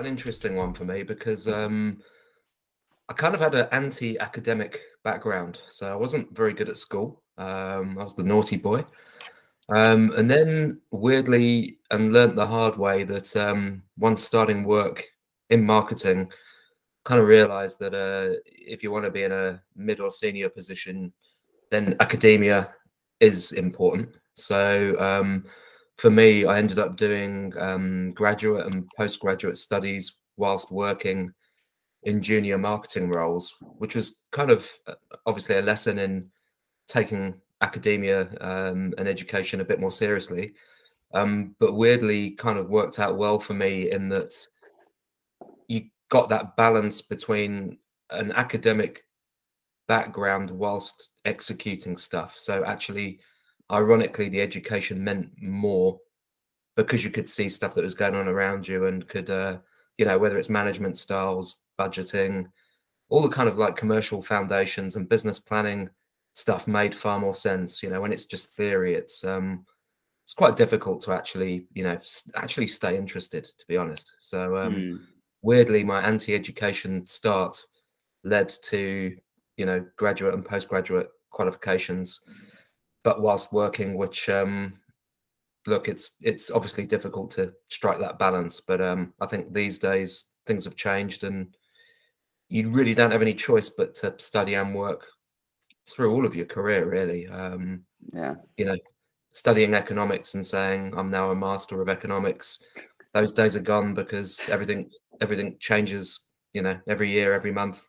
quite an interesting one for me because um, I kind of had an anti-academic background, so I wasn't very good at school. Um, I was the naughty boy, um, and then weirdly, and learnt the hard way that um, once starting work in marketing, kind of realised that uh, if you want to be in a mid or senior position, then academia is important. So um, for me, I ended up doing um, graduate and postgraduate studies whilst working in junior marketing roles, which was kind of uh, obviously a lesson in taking academia um, and education a bit more seriously. Um, but weirdly, kind of worked out well for me in that you got that balance between an academic background whilst executing stuff. So actually ironically, the education meant more because you could see stuff that was going on around you and could, uh, you know, whether it's management styles, budgeting, all the kind of like commercial foundations and business planning stuff made far more sense. You know, when it's just theory, it's um, it's quite difficult to actually, you know, actually stay interested. To be honest, so um, mm. weirdly, my anti-education start led to, you know, graduate and postgraduate qualifications. Mm but whilst working, which um, look, it's it's obviously difficult to strike that balance. But um, I think these days things have changed, and you really don't have any choice but to study and work through all of your career, really. Um, yeah, you know, studying economics and saying I'm now a master of economics. Those days are gone because everything everything changes. You know, every year, every month,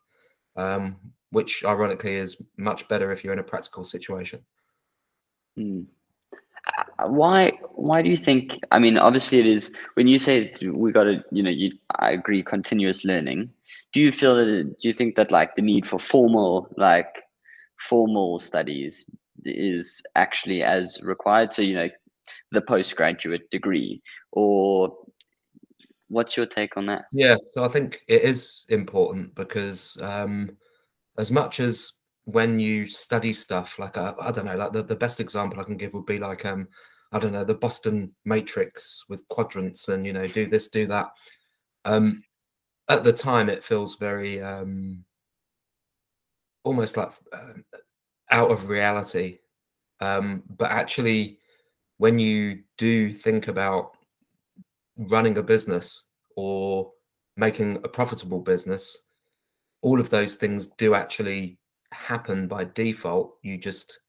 um, which ironically is much better if you're in a practical situation. Mm. Why? Why do you think? I mean, obviously, it is when you say we got to, you know, you, I agree, continuous learning. Do you feel that? Do you think that like the need for formal, like formal studies, is actually as required? So you know, the postgraduate degree, or what's your take on that? Yeah, so I think it is important because um, as much as when you study stuff like uh, I don't know, like the, the best example I can give would be like um I don't know the Boston Matrix with quadrants and you know do this do that. Um, at the time, it feels very um, almost like uh, out of reality. Um, but actually, when you do think about running a business or making a profitable business, all of those things do actually happen by default. You just,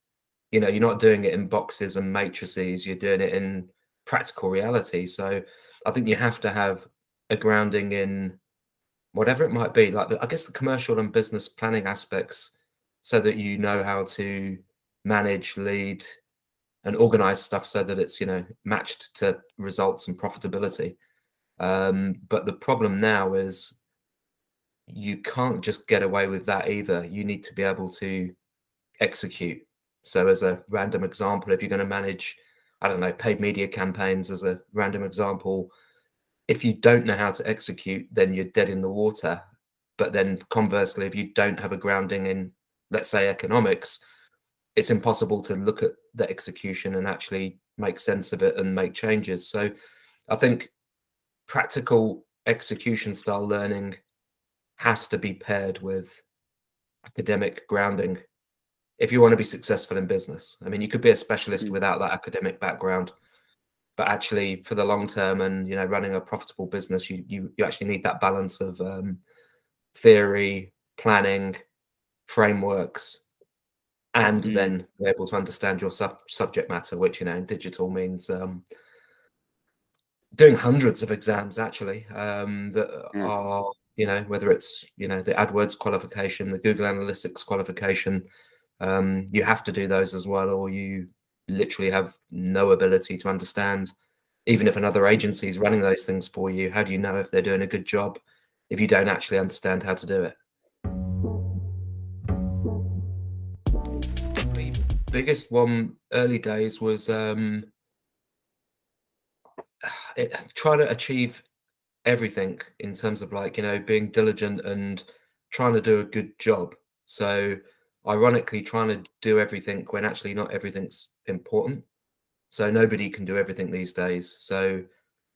you know, you're not doing it in boxes and matrices, you're doing it in practical reality. So I think you have to have a grounding in whatever it might be, like the, I guess the commercial and business planning aspects, so that you know how to manage, lead, and organize stuff so that it's you know matched to results and profitability. Um, but the problem now is you can't just get away with that either. You need to be able to execute. So, as a random example, if you're going to manage, I don't know, paid media campaigns, as a random example, if you don't know how to execute, then you're dead in the water. But then conversely, if you don't have a grounding in, let's say, economics, it's impossible to look at the execution and actually make sense of it and make changes. So, I think practical execution style learning has to be paired with academic grounding if you want to be successful in business. I mean, you could be a specialist mm. without that academic background, but actually, for the long term and you know, running a profitable business, you you you actually need that balance of um, theory, planning, frameworks, and mm. then be able to understand your sub- subject matter, which you know in digital means um, doing hundreds of exams actually um, that mm. are you know whether it's you know the adwords qualification the google analytics qualification um, you have to do those as well or you literally have no ability to understand. Even if another agency is running those things for you how do you know if they're doing a good job if you don't actually understand how to do it? The biggest one early days was um, it, trying to achieve everything in terms of like you know being diligent and trying to do a good job so ironically trying to do everything when actually not everything's important so nobody can do everything these days so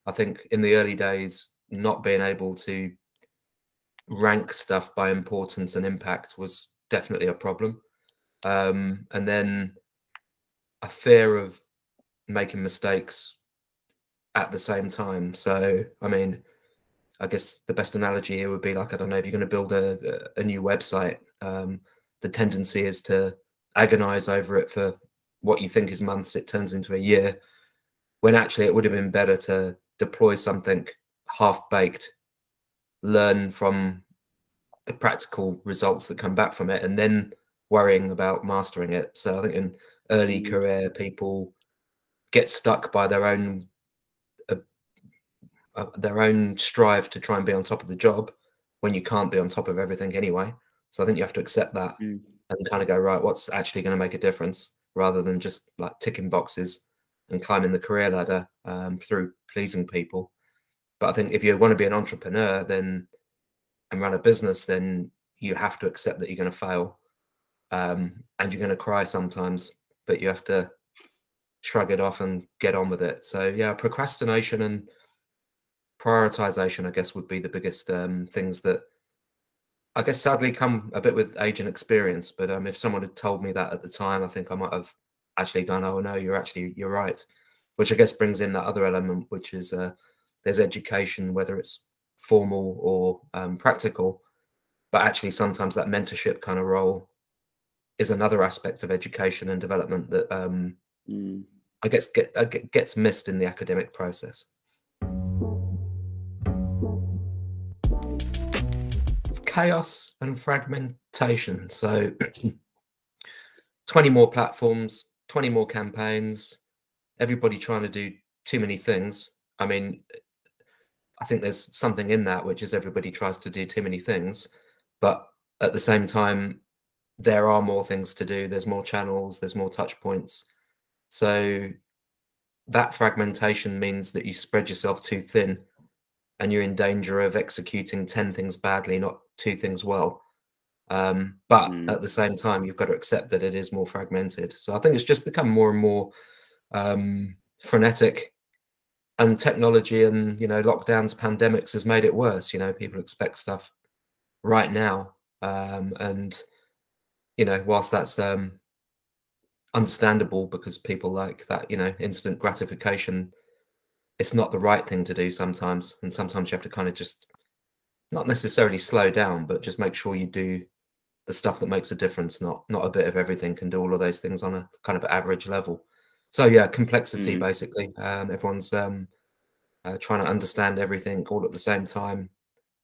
i think in the early days not being able to rank stuff by importance and impact was definitely a problem. Um, and then a fear of making mistakes at the same time. So, I mean, I guess the best analogy here would be like, I don't know, if you're going to build a, a new website, um, the tendency is to agonize over it for what you think is months, it turns into a year, when actually it would have been better to deploy something half baked, learn from the practical results that come back from it, and then worrying about mastering it. So I think in early mm. career, people get stuck by their own uh, their own strive to try and be on top of the job when you can't be on top of everything anyway. So I think you have to accept that mm. and kind of go right. What's actually going to make a difference rather than just like ticking boxes and climbing the career ladder um, through pleasing people. But I think if you want to be an entrepreneur, then and run a business, then you have to accept that you're going to fail, um, and you're going to cry sometimes. But you have to shrug it off and get on with it. So yeah, procrastination and prioritization, I guess, would be the biggest um, things that I guess sadly come a bit with age and experience. But um, if someone had told me that at the time, I think I might have actually gone, "Oh no, you're actually you're right," which I guess brings in that other element, which is uh, there's education, whether it's formal or um, practical, but actually sometimes that mentorship kind of role is another aspect of education and development that um, mm. I guess get, uh, gets missed in the academic process. Chaos and fragmentation. So 20 more platforms, 20 more campaigns, everybody trying to do too many things. I mean, I think there's something in that, which is everybody tries to do too many things, but at the same time, there are more things to do. There's more channels. There's more touch points. So that fragmentation means that you spread yourself too thin, and you're in danger of executing ten things badly, not two things well. Um, but mm. at the same time, you've got to accept that it is more fragmented. So I think it's just become more and more um, frenetic and technology and you know lockdowns pandemics has made it worse you know people expect stuff right now um, and you know whilst that's um, understandable because people like that you know instant gratification it's not the right thing to do sometimes and sometimes you have to kind of just not necessarily slow down but just make sure you do the stuff that makes a difference not not a bit of everything can do all of those things on a kind of average level so yeah, complexity mm. basically. Um, everyone's um, uh, trying to understand everything all at the same time,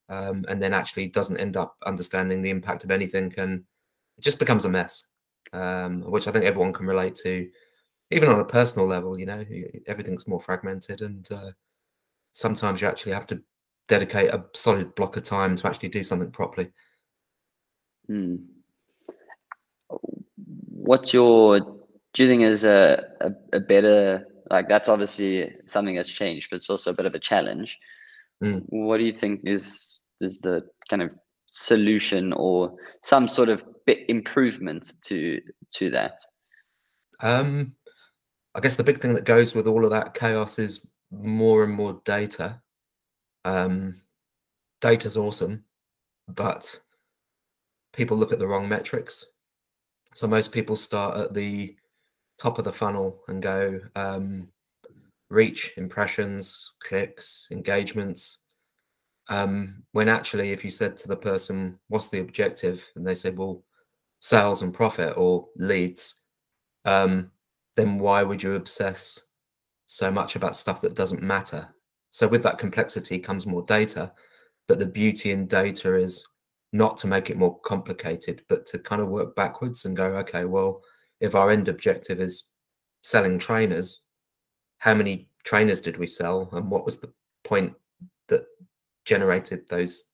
um, and then actually doesn't end up understanding the impact of anything, and it just becomes a mess. Um, which I think everyone can relate to, even on a personal level. You know, everything's more fragmented, and uh, sometimes you actually have to dedicate a solid block of time to actually do something properly. Hmm. What's your do you think is a, a, a, better like that's obviously something that's changed but it's also a bit of a challenge mm. what do you think is is the kind of solution or some sort of bit improvement to to that um i guess the big thing that goes with all of that chaos is more and more data um data's awesome but people look at the wrong metrics so most people start at the top of the funnel and go um, reach, impressions, clicks, engagements. Um, when actually, if you said to the person, "What's the objective?" and they say, "Well, sales and profit or leads," um, then why would you obsess so much about stuff that doesn't matter? So with that complexity comes more data, but the beauty in data is not to make it more complicated, but to kind of work backwards and go, okay, well, if our end objective is selling trainers, how many trainers did we sell, and what was the point that generated those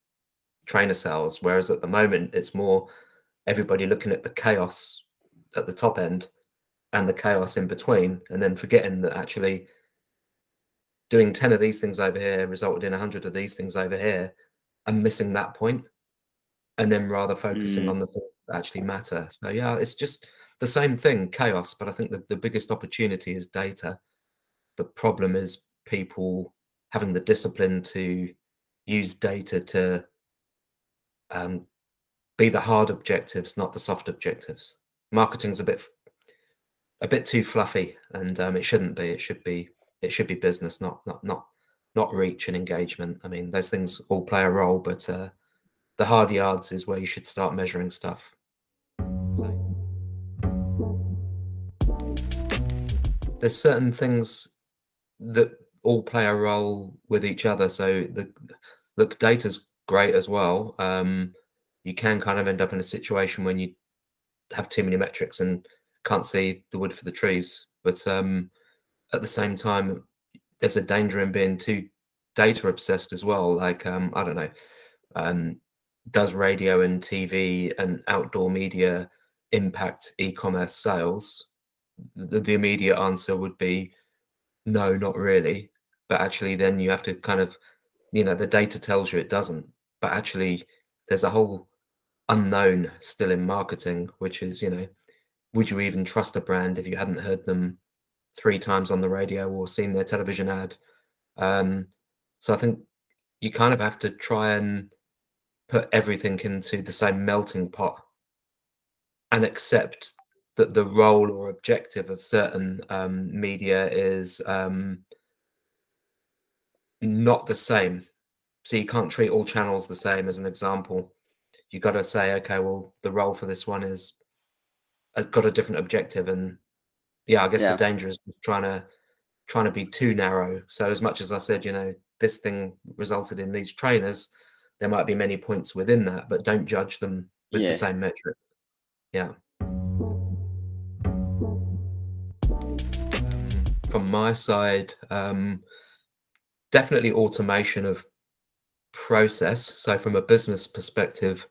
trainer sales? Whereas at the moment, it's more everybody looking at the chaos at the top end and the chaos in between, and then forgetting that actually doing 10 of these things over here resulted in 100 of these things over here and missing that point and then rather focusing mm. on the things that actually matter so yeah it's just the same thing, chaos. But I think the, the biggest opportunity is data. The problem is people having the discipline to use data to um, be the hard objectives, not the soft objectives. Marketing's a bit a bit too fluffy, and um, it shouldn't be. It should be it should be business, not not not not reach and engagement. I mean, those things all play a role, but uh, the hard yards is where you should start measuring stuff. So, there's certain things that all play a role with each other. So the look, data's great as well. Um, you can kind of end up in a situation when you have too many metrics and can't see the wood for the trees. But um, at the same time, there's a danger in being too data obsessed as well. Like um, I don't know, um, does radio and TV and outdoor media impact e-commerce sales? The, the immediate answer would be no, not really. But actually, then you have to kind of, you know, the data tells you it doesn't. But actually, there's a whole unknown still in marketing, which is, you know, would you even trust a brand if you hadn't heard them three times on the radio or seen their television ad? Um, so I think you kind of have to try and put everything into the same melting pot and accept that the role or objective of certain um, media is um, not the same. So you can't treat all channels the same as an example. You've got to say, okay, well, the role for this one is got a different objective, and yeah, I guess yeah. the danger is trying to trying to be too narrow. So as much as I said, you know, this thing resulted in these trainers, there might be many points within that, but don't judge them with yeah. the same metrics. Yeah. From my side, um, definitely automation of process. So, from a business perspective,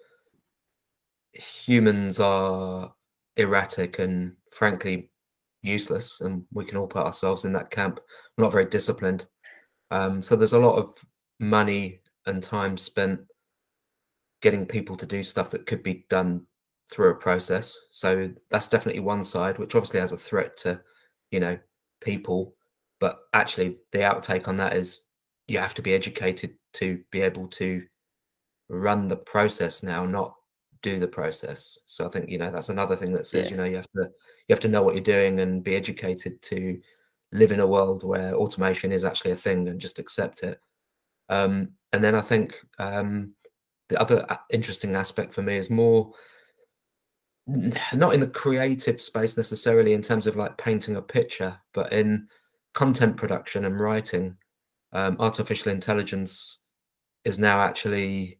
humans are erratic and frankly useless, and we can all put ourselves in that camp. Not very disciplined. Um, so, there's a lot of money and time spent getting people to do stuff that could be done through a process. So, that's definitely one side, which obviously has a threat to, you know, people. But actually, the outtake on that is you have to be educated to be able to run the process now, not do the process. So I think you know that's another thing that says yes. you know you have to you have to know what you're doing and be educated to live in a world where automation is actually a thing and just accept it. Um, and then I think um, the other interesting aspect for me is more not in the creative space necessarily in terms of like painting a picture, but in content production and writing um, artificial intelligence is now actually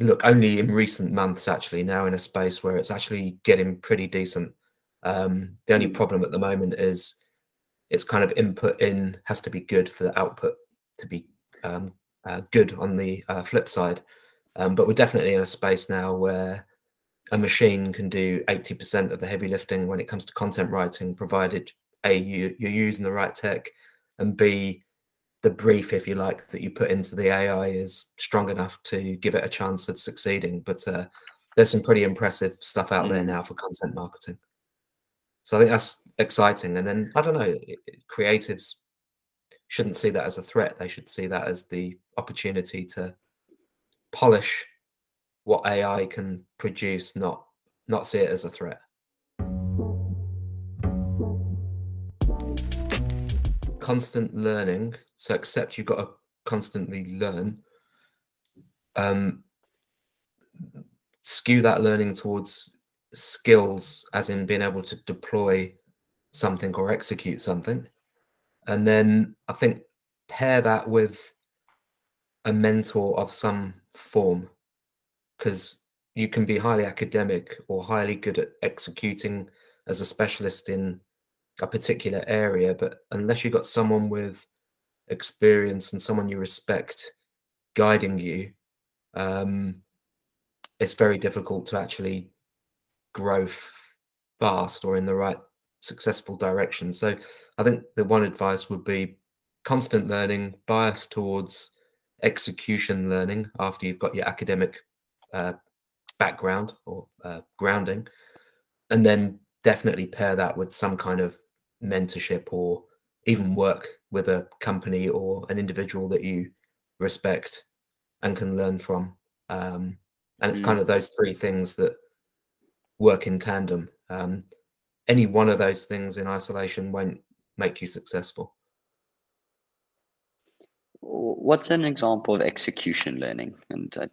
look only in recent months actually now in a space where it's actually getting pretty decent. Um, the only problem at the moment is its kind of input in has to be good for the output to be um, uh, good on the uh, flip side. Um, but we're definitely in a space now where a machine can do 80% of the heavy lifting when it comes to content writing provided a you, you're using the right tech and b the brief, if you like, that you put into the AI is strong enough to give it a chance of succeeding. But uh, there's some pretty impressive stuff out mm. there now for content marketing. So I think that's exciting. And then I don't know, creatives shouldn't see that as a threat. They should see that as the opportunity to polish what AI can produce, not not see it as a threat. Constant learning so accept you've got to constantly learn. Um, skew that learning towards skills, as in being able to deploy something or execute something. And then I think pair that with a mentor of some form, because you can be highly academic or highly good at executing as a specialist in a particular area, but unless you've got someone with experience and someone you respect guiding you, um, it's very difficult to actually grow fast or in the right successful direction. So I think the one advice would be constant learning, bias towards execution learning after you've got your academic uh, background or uh, grounding, and then definitely pair that with some kind of mentorship or even work with a company or an individual that you respect and can learn from. Um, and it's mm. kind of those three things that work in tandem. Um, any one of those things in isolation won't make you successful. What's an example of execution learning? And uh,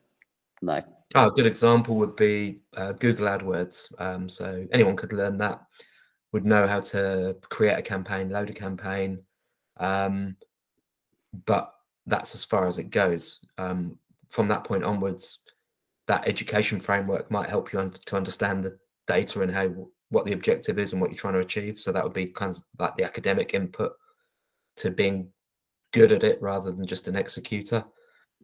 like, oh, a good example would be uh, Google AdWords. Um, so anyone could learn that, would know how to create a campaign, load a campaign, um, but that's as far as it goes. Um, from that point onwards, that education framework might help you un to understand the data and how what the objective is and what you're trying to achieve. So that would be kind of like the academic input to being good at it rather than just an executor.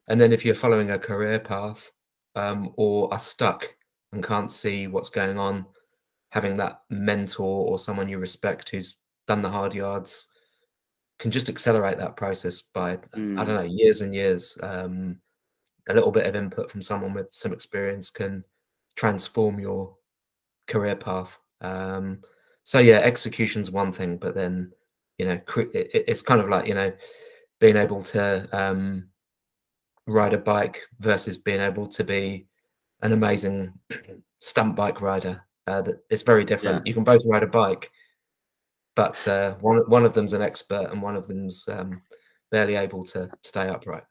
And then if you're following a career path um, or are stuck and can't see what's going on, having that mentor or someone you respect who's done the hard yards can just accelerate that process by mm. I don't mm. know years and years. Um, a little bit of input from someone with some experience can transform your career path. Um, so yeah, execution's one thing, but then you know it's kind of like you know being able to um, ride a bike versus being able to be an amazing stunt bike rider. Uh, that it's very different. Yeah. You can both ride a bike, but uh, one one of them's an expert and one of them's um, barely able to stay upright.